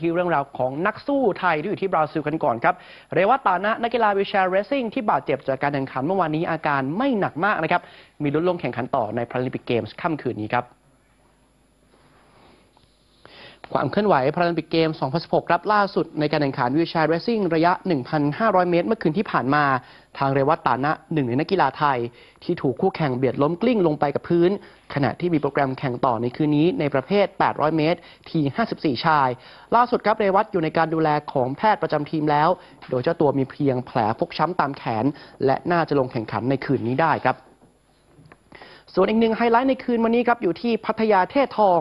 ที่เรื่องราวของนักสู้ไทยที่อยู่ที่บราซิลกันก่อนครับ เรวัติ ต๋านะนักกีฬา wheelchair racing ที่บาดเจ็บจากการแข่งขันเมื่อวานนี้อาการไม่หนักมากนะครับ มีลุ้นลงแข่งขันต่อในพาราลิมปิกเกมส์ค่ำคืนนี้ครับ ความเคลื่อนไหวพาราลิมปิกเกมส์ 2016 ครับล่าสุดในการแข่งขัน wheelchair racing ระยะ 1,500 เมตร เมื่อคืนที่ผ่านมา ทางเรวัติ ต๋านะหนึ่งในนักกีฬาไทย ที่ถูกคู่แข่งเบียดล้มกลิ้งลงไปกับพื้น ขณะที่มีโปรแกรมแข่งต่อในคืนนี้ในประเภท 800 เมตร ที 54 ชาย ล่าสุดครับเรวัตอยู่ในการดูแลของแพทย์ประจำทีมแล้ว โดยเจ้าตัวมีเพียงแผลฟกช้ำตามแขน และน่าจะลงแข่งขันในคืนนี้ได้ครับ ส่วนอีกหนึ่งไฮไลท์ในคืนวันนี้ครับอยู่ที่พัทยาเทศทอง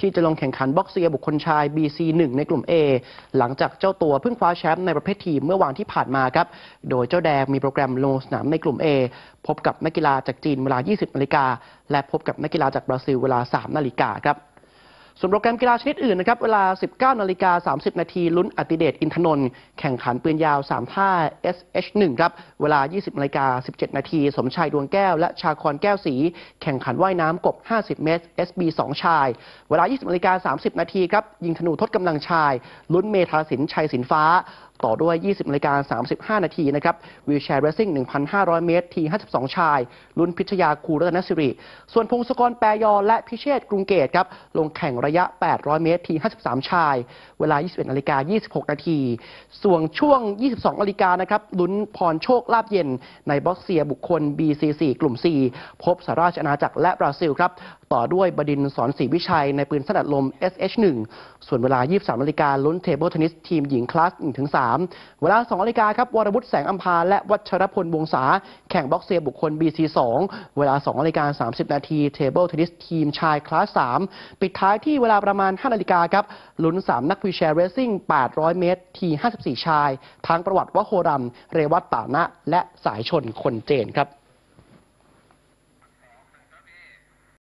ที่จะลงแข่งขันบ็อกเซียบุคคลชาย BC1 ในกลุ่ม A หลังจากเจ้าตัวเพิ่งคว้าแชมป์ในประเภททีมเมื่อวานที่ผ่านมาครับ โดยเจ้าแดงมีโปรแกรมลงสนามในกลุ่ม A พบกับนักกีฬาจากจีนเวลา 20นาฬิกาและพบกับนักกีฬาจากบราซิลเวลา 3นาฬิกาครับ ส่วนโปรแกรมกีฬาชนิดอื่นนะครับ เวลา 19 นาฬิกา 30 นาทีลุ้นอติเดชอินทนนท์แข่งขันปืนยาว 3 ท่า SH1 ครับ เวลา 20 นาฬิกา 17 นาที สมชายดวงแก้ว และชาคอนแก้วสี แข่งขันว่ายน้ำกบ 50 เมตร SB2 ชาย เวลา 20 นาฬิกา 30 นาทีครับ ยิงธนูทดกำลังชาย ลุ้นเมธาสินชัยสินฟ้าต่อด้วย 20นาฬิกา35 นาทีนะครับwheelchair racing 1,500 เมตร T52 ชาย ลุ้นพิชยาคูรัตนสิริ ส่วนพงศกรแปรยอและพิเชษกรุงเกตครับ ลงแข่งระระยะ 800 เมตร T53 ชาย เวลา 21นาฬิกา26 นาที ส่วนช่วง 22นาฬิกานะครับลุ้นพรโชคลาภเย็น ในบอคเซียบุคคล BC4 กลุ่ม 4 พบสหราชอาณาจักรและบราซิลครับ ต่อด้วยบดินทร์สอนศรีวิชัย ในปืนสั้นอัดลม SH1 ส่วนเวลา 23นาฬิกาลุ้น table tennis ทีมหญิงคลาส 1-3 เวลา 2นาฬิกาครับวรวุฒิแสงอัมพาและวัชรพลวงษาแข่งบอคเซียบุคคล BC2 เวลา2นาฬิกา30 นาที table tennis ทีมชายคลาส 3 ปิดท้ายที่เวลาประมาณ 5 นาฬิกาครับลุ้น 3 นัก wheelchair racing 800 เมตร T54 ชาย ทั้งประวัติ วะโฮรัม เรวัติ ต๋านะ และสายชล คนเจนครับ